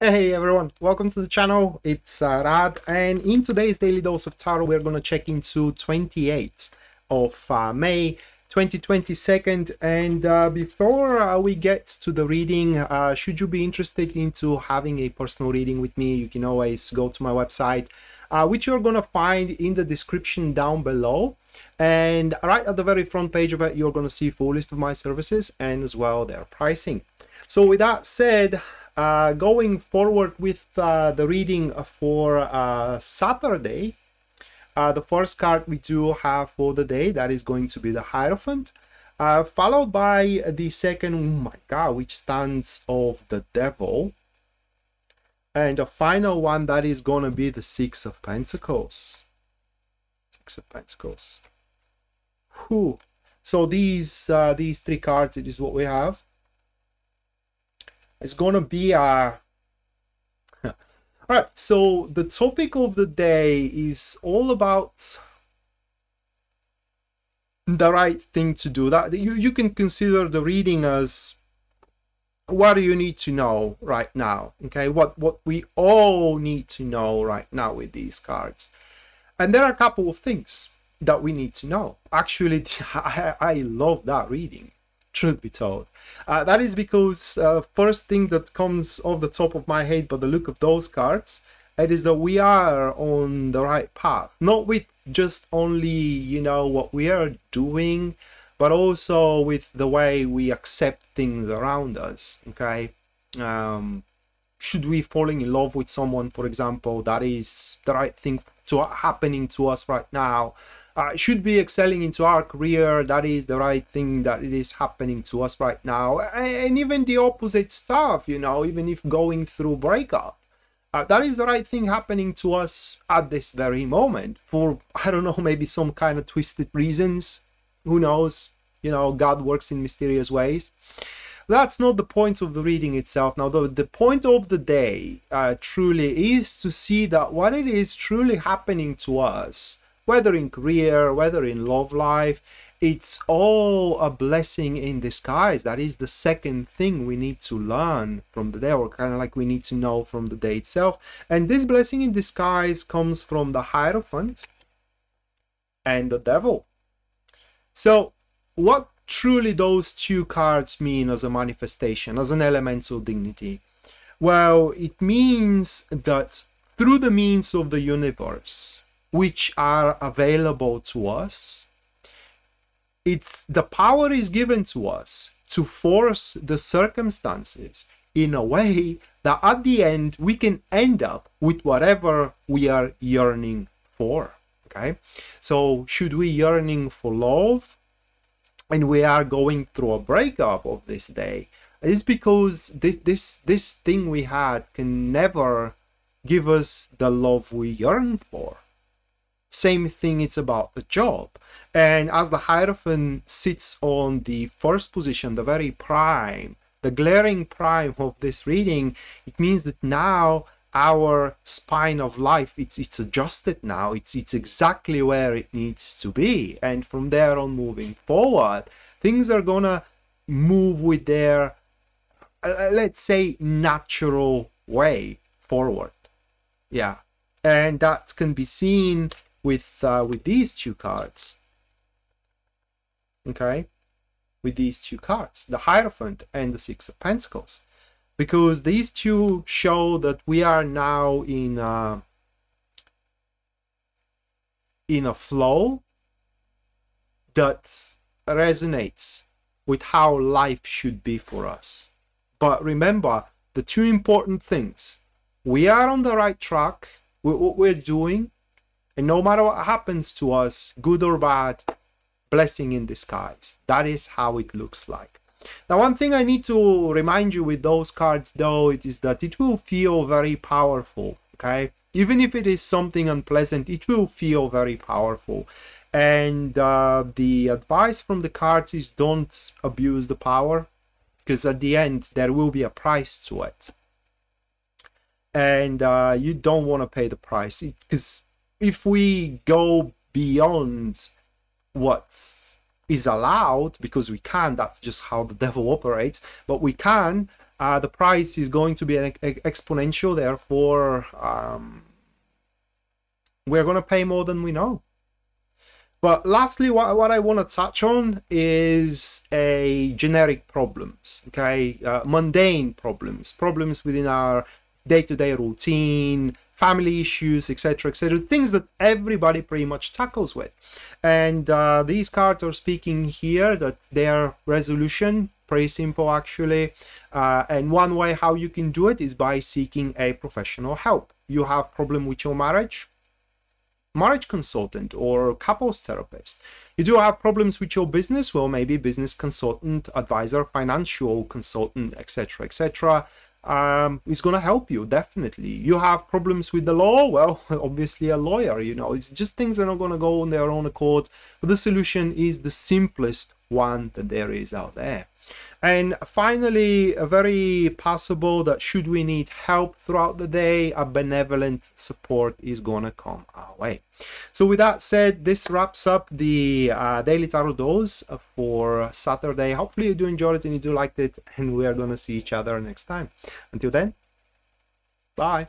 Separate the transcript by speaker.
Speaker 1: Hey everyone, welcome to the channel. It's uh, Rad, and in today's Daily Dose of Tarot, we're going to check into 28th of uh, May 2022. And uh, before uh, we get to the reading, uh, should you be interested into having a personal reading with me, you can always go to my website, uh, which you're going to find in the description down below. And right at the very front page of it, you're going to see full list of my services and as well their pricing. So with that said, uh, going forward with uh, the reading for uh, Saturday, uh, the first card we do have for the day, that is going to be the Hierophant, uh, followed by the second, oh my god, which stands of the Devil. And the final one, that is going to be the Six of Pentacles. Six of Pentacles. Whew. So these, uh, these three cards, it is what we have it's gonna be uh all right so the topic of the day is all about the right thing to do. That you, you can consider the reading as what do you need to know right now okay? What what we all need to know right now with these cards. And there are a couple of things that we need to know. Actually i, I love that reading truth be told. Uh, that is because uh, first thing that comes off the top of my head by the look of those cards, it is that we are on the right path. Not with just only, you know, what we are doing, but also with the way we accept things around us, okay? Um, should we falling in love with someone, for example, that is the right thing to happening to us right now. Uh, should be excelling into our career. That is the right thing that it is happening to us right now. And even the opposite stuff you know even if going through breakup. Uh, that is the right thing happening to us at this very moment for i don't know maybe some kind of twisted reasons. Who knows? You know god works in mysterious ways that's not the point of the reading itself now the, the point of the day uh, truly is to see that what it is truly happening to us whether in career, whether in love life, it's all a blessing in disguise. That is the second thing we need to learn from the day, or kind of like we need to know from the day itself. And this blessing in disguise comes from the Hierophant and the Devil. So, what truly those two cards mean as a manifestation, as an elemental dignity? Well, it means that through the means of the universe, which are available to us it's the power is given to us to force the circumstances in a way that at the end we can end up with whatever we are yearning for okay so should we yearning for love and we are going through a breakup of this day is because this this this thing we had can never give us the love we yearn for. Same thing it's about the job. And as the hierophant sits on the first position the very prime the glaring prime of this reading it means that now our spine of life it's it's adjusted now. It's it's exactly where it needs to be. And from there on moving forward things are gonna move with their uh, let's say natural way forward. Yeah. And that can be seen with uh, with these two cards. Okay, with these two cards, the Hierophant and the Six of Pentacles, because these two show that we are now in a, in a flow that resonates with how life should be for us. But remember the two important things. We are on the right track with what we're doing and no matter what happens to us, good or bad, blessing in disguise. That is how it looks like. Now, one thing I need to remind you with those cards, though, it is that it will feel very powerful, okay? Even if it is something unpleasant, it will feel very powerful. And uh, the advice from the cards is don't abuse the power, because at the end, there will be a price to it. And uh, you don't want to pay the price, because if we go beyond what is allowed, because we can, that's just how the devil operates, but we can, uh, the price is going to be an exponential. Therefore, um, we're going to pay more than we know. But lastly, what, what I want to touch on is a generic problems, okay, uh, mundane problems, problems within our day-to-day -day routine, family issues, etc., etc., things that everybody pretty much tackles with. And uh, these cards are speaking here that their resolution pretty simple actually. Uh, and one way how you can do it is by seeking a professional help. You have problem with your marriage, marriage consultant or couples therapist. You do have problems with your business, well, maybe business consultant, advisor, financial consultant, etc., etc um, is going to help you definitely. You have problems with the law? Well obviously a lawyer you know. It's just things are not going to go on their own accord. But the solution is the simplest one that there is out there and finally, very possible that should we need help throughout the day, a benevolent support is gonna come our way. So with that said, this wraps up the uh, Daily Tarot Dose for Saturday. Hopefully you do enjoy it and you do like it, and we are gonna see each other next time. Until then, bye.